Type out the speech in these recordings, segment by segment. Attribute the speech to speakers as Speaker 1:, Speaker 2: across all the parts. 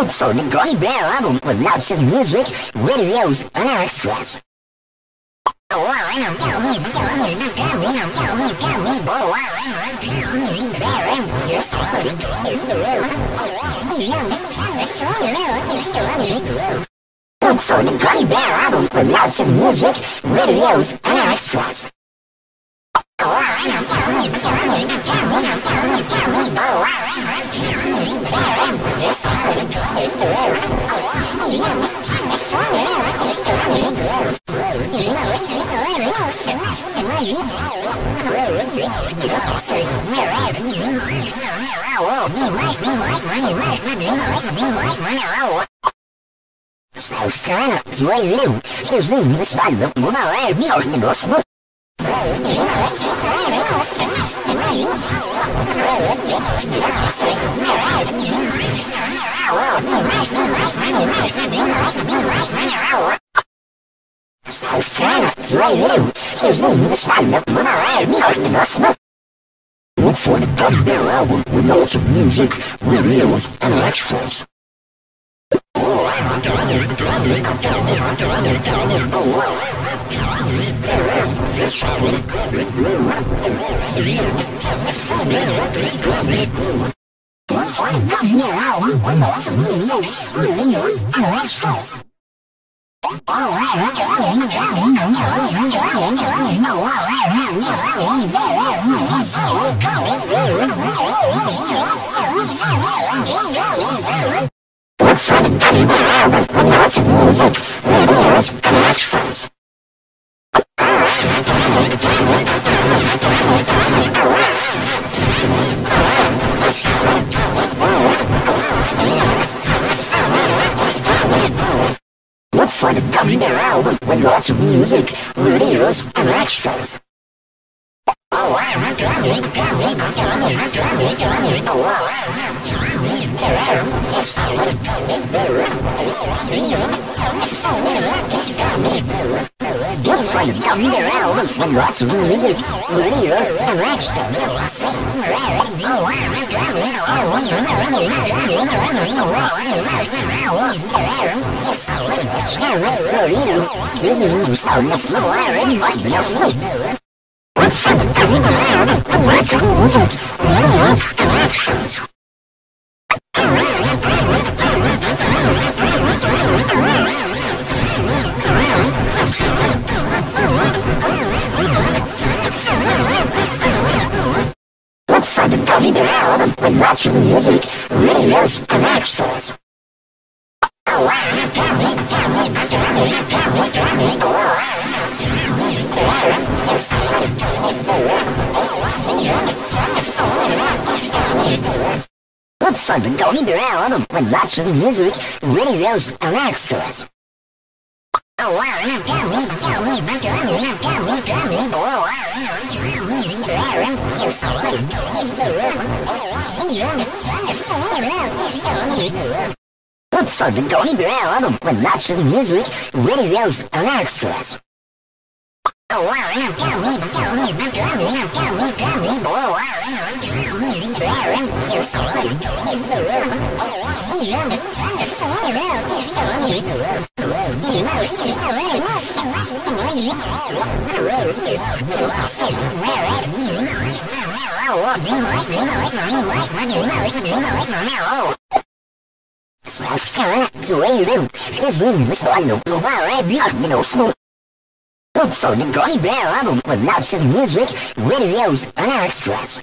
Speaker 1: Look for the Gummy Bear album with lots of music, videos, and extras. Look for the Gummy Bear album with lots of music, videos, and extras. Zoezinho, Zoezinho, isso aí, meu, meu, meu, meu, meu, meu, meu, meu, meu, meu, Look for the Bear album with lots of music, videos, and extras. Oh, for the Gummy Bear album with lots of music, videos, and extras. Look for the Gummy Bear album with lots of music, videos, and extras. For the Gummy Bear album with lots of music, videos, and extras. Videos, and extras. Look for the Gummy Bear album with lots of music, videos, and extras. With lots of music, videos, and extras. Look for the album with lots of music, videos, and extras. Look for the Gummy Bear album with lots of music, videos, and extras. Look for the Gummy Bear album with lots of music, videos, and extras.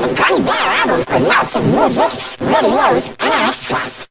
Speaker 1: the Gummy Bear album with lots of music, videos, and extras.